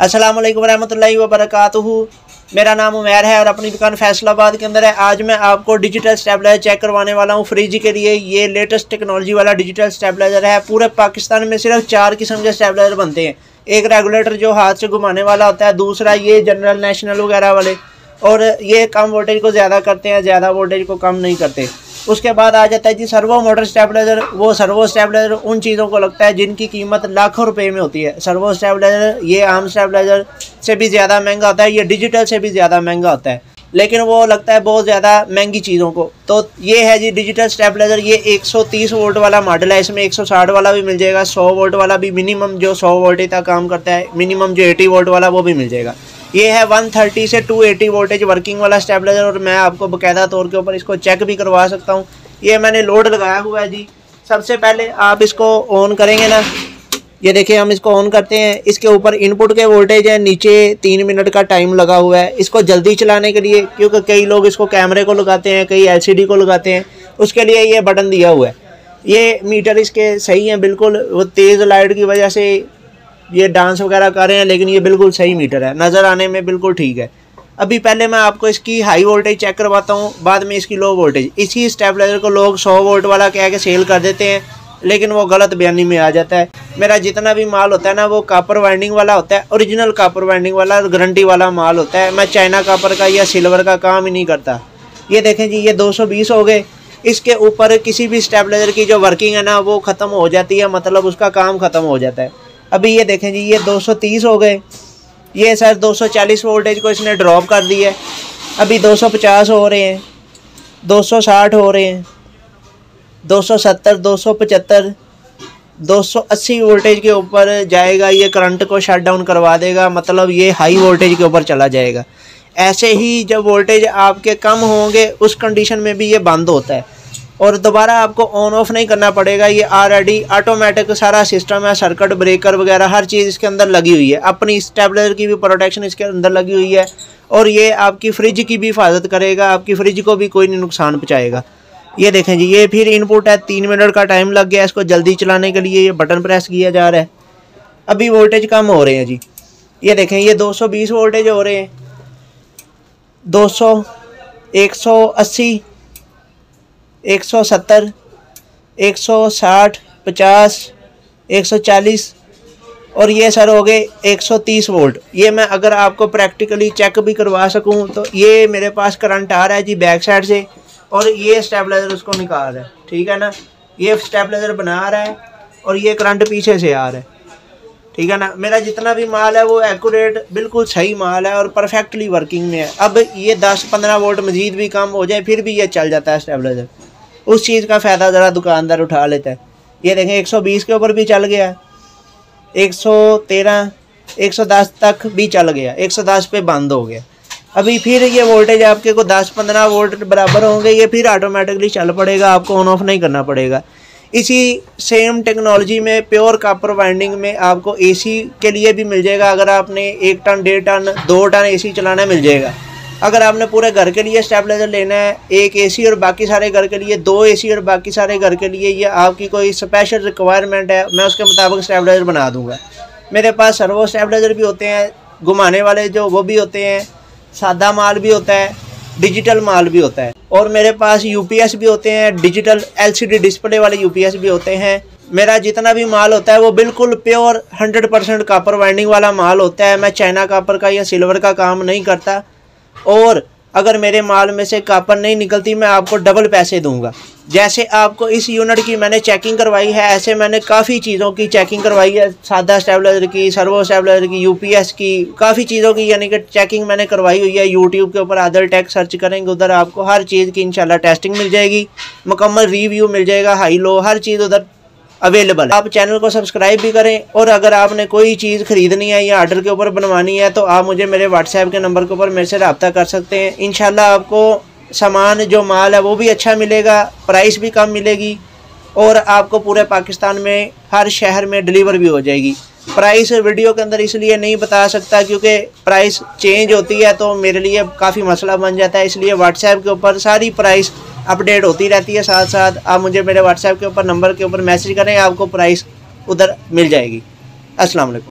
अस्सलाम वालेकुम रहमतुल्लाहि व मेरा नाम उमैर है और अपनी दुकान फैसलाबाद के अंदर है। आज मैं आपको डिजिटल स्टेबलाइजर चेक करवाने वाला हूँ फ्रिज के लिए। ये लेटेस्ट टेक्नोलॉजी वाला डिजिटल स्टेबलाइजर है। पूरे पाकिस्तान में सिर्फ़ चार किस्म के स्टेबलाइजर बनते हैं। एक रेगुलेटर जो हाथ से घुमाने वाला होता है, दूसरा ये जनरल नेशनल वगैरह वाले। और ये कम वोल्टेज को ज़्यादा करते हैं, ज़्यादा वोल्टेज को कम नहीं करते। उसके बाद आ जाता है जी सर्वो मोटर स्टेबलाइजर। वो सर्वो स्टेबलाइजर उन चीज़ों को लगता है जिनकी कीमत लाखों रुपए में होती है। सर्वो स्टेबलाइजर, ये आम स्टेबलाइजर से भी ज़्यादा महँगा होता है, ये डिजिटल से भी ज़्यादा महँगा होता है। लेकिन वो लगता है बहुत ज़्यादा महँगी चीज़ों को। तो ये है जी डिजिटल स्टेबलाइजर, ये 130 वोल्ट वाला मॉडल है। इसमें 160 वाला भी मिल जाएगा 100 वोल्ट वाला भी मिनिमम जो 100 वोल्ट तक काम करता है, मिनिमम जो 80 वोल्ट वाला वो भी मिल जाएगा। ये है 130 से 280 वोल्टेज वर्किंग वाला स्टेबलाइजर और मैं आपको बकायदा तौर के ऊपर इसको चेक भी करवा सकता हूँ। ये मैंने लोड लगाया हुआ है जी। सबसे पहले आप इसको ऑन करेंगे ना। ये देखिए, हम इसको ऑन करते हैं। इसके ऊपर इनपुट के वोल्टेज है। नीचे तीन मिनट का टाइम लगा हुआ है। इसको जल्दी चलाने के लिए, क्योंकि कई लोग इसको कैमरे को लगाते हैं, कई एलसीडी को लगाते हैं, उसके लिए ये बटन दिया हुआ है। ये मीटर इसके सही हैं, बिल्कुल। वो तेज़ लाइट की वजह से ये डांस वगैरह कर रहे हैं, लेकिन ये बिल्कुल सही मीटर है। नज़र आने में बिल्कुल ठीक है। अभी पहले मैं आपको इसकी हाई वोल्टेज चेक करवाता हूँ, बाद में इसकी लो वोल्टेज इसी स्टेबलाइजर को लोग 100 वोल्ट वाला कह के सेल कर देते हैं, लेकिन वो गलत बयानी में आ जाता है। मेरा जितना भी माल होता है ना, वो कापर वाइंडिंग वाला होता है ओरिजिनल कापर वाइंडिंग वाला गारंटी वाला माल होता है। मैं चाइना कापर का या सिल्वर का काम ही नहीं करता। ये देखें जी, ये 220 हो गए। इसके ऊपर किसी भी स्टेबलाइजर की जो वर्किंग है ना, वो ख़त्म हो जाती है मतलब उसका काम ख़त्म हो जाता है। अभी ये देखें जी, ये 230 हो गए। ये सर 240 वोल्टेज को इसने ड्रॉप कर दिया है। अभी 250 हो रहे हैं 260 हो रहे हैं 270 275 280 वोल्टेज के ऊपर जाएगा, ये करंट को शट डाउन करवा देगा मतलब ये हाई वोल्टेज के ऊपर चला जाएगा। ऐसे ही जब वोल्टेज आपके कम होंगे, उस कंडीशन में भी ये बंद होता है। और दोबारा आपको ऑन ऑफ़ नहीं करना पड़ेगा। ये ऑलरेडी ऑटोमेटिक सारा सिस्टम है सर्किट ब्रेकर वगैरह, हर चीज़ इसके अंदर लगी हुई है। अपनी स्टेबलर की भी प्रोटेक्शन इसके अंदर लगी हुई है और ये आपकी फ्रिज की भी हिफाजत करेगा, आपकी फ्रिज को भी कोई नहीं नुकसान पहुँचाएगा। ये देखें जी, ये फिर इनपुट है, तीन मिनट का टाइम लग गया इसको जल्दी चलाने के लिए, ये बटन प्रेस किया जा रहा है। अभी वोल्टेज कम हो रहे हैं जी। ये देखें, ये 220 वोल्टेज हो रहे हैं। 200 180 एक सौ सत्तर, एक सौ साठ, पचास, एक सौ चालीस और ये सर हो गए एक सौ तीस वोल्ट। ये मैं अगर आपको प्रैक्टिकली चेक भी करवा सकूँ तो ये मेरे पास करंट आ रहा है जी बैक साइड से और ये स्टेबलाइज़र उसको निकाल रहा है, ठीक है ना? ये स्टेबलाइज़र बना रहा है और ये करंट पीछे से आ रहा है, ठीक है ना? मेरा जितना भी माल है वो एक्यूरेट बिल्कुल सही माल है और परफेक्टली वर्किंग में है। अब ये दस पंद्रह वोल्ट मजीद भी कम हो जाए, फिर भी ये चल जाता है स्टेबलाइज़र। उस चीज़ का फ़ायदा ज़रा दुकानदार उठा लेता है। ये देखें 120 के ऊपर भी चल गया। 113 110 तक भी चल गया। 110 पे बंद हो गया। अभी फिर ये वोल्टेज आपके को 10-15 वोल्ट बराबर होंगे, ये फिर ऑटोमेटिकली चल पड़ेगा, आपको ऑन ऑफ़ नहीं करना पड़ेगा। इसी सेम टेक्नोलॉजी में प्योर कापर वाइंडिंग में आपको एसी के लिए भी मिल जाएगा। अगर आपने एक टन, डेढ़ टन, दो टन एसी चलाना मिल जाएगा। अगर आपने पूरे घर के लिए स्टेबलाइजर लेना है, एक एसी और बाकी सारे घर के लिए, दो एसी और बाकी सारे घर के लिए, ये आपकी कोई स्पेशल रिक्वायरमेंट है, मैं उसके मुताबिक स्टेबलाइजर बना दूँगा। मेरे पास सर्वो स्टेबलाइजर भी होते हैं, घुमाने वाले जो वो भी होते हैं, सादा माल भी होता है डिजिटल माल भी होता है। और मेरे पास यूपीएस भी होते हैं डिजिटल एलसीडी डिस्प्ले वाले यूपीएस भी होते हैं। मेरा जितना भी माल होता है, वो बिल्कुल pure hundred percent copper winding वाला माल होता है। मैं चाइना कापर का या सिल्वर का काम नहीं करता। और अगर मेरे माल में से कापर नहीं निकलती, मैं आपको डबल पैसे दूँगा। जैसे आपको इस यूनिट की मैंने चेकिंग करवाई है, ऐसे मैंने काफ़ी चीज़ों की चेकिंग करवाई है। सादा स्टेबलाइजर की सर्वो स्टेबलाइजर की यूपीएस की, काफ़ी चीज़ों की, यानी कि चेकिंग मैंने करवाई हुई है। यूट्यूब के ऊपर आदर टैक सर्च करेंगे, उधर आपको हर चीज़ की इंशाल्लाह टेस्टिंग मिल जाएगी। मुकम्मल रिव्यू मिल जाएगा हाई लो हर चीज़ उधर अवेलेबल आप चैनल को सब्सक्राइब भी करें और अगर आपने कोई चीज़ ख़रीदनी है या आर्डर के ऊपर बनवानी है तो आप मुझे मेरे व्हाट्सएप के नंबर के ऊपर मेरे से रबता कर सकते हैं। इन आपको सामान, जो माल है, वो भी अच्छा मिलेगा प्राइस भी कम मिलेगी और आपको पूरे पाकिस्तान में, हर शहर में डिलीवर भी हो जाएगी। प्राइस वीडियो के अंदर इसलिए नहीं बता सकता क्योंकि प्राइस चेंज होती है तो मेरे लिए काफ़ी मसला बन जाता है। इसलिए व्हाट्सएप के ऊपर सारी प्राइस अपडेट होती रहती है साथ साथ आप मुझे मेरे व्हाट्सएप के ऊपर नंबर के ऊपर मैसेज करें, आपको प्राइस उधर मिल जाएगी। अस्सलाम वालेकुम